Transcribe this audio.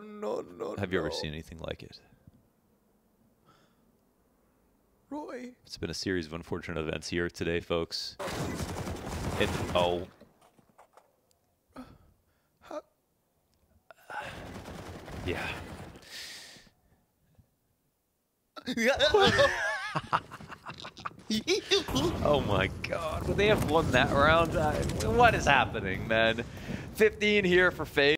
No no. Have you ever seen anything like it? Roy? It's been a series of unfortunate events here today, folks. It, oh. Yeah. Oh my god. Would they have won that round? Uh, what is happening, man? 15 here for FaZe.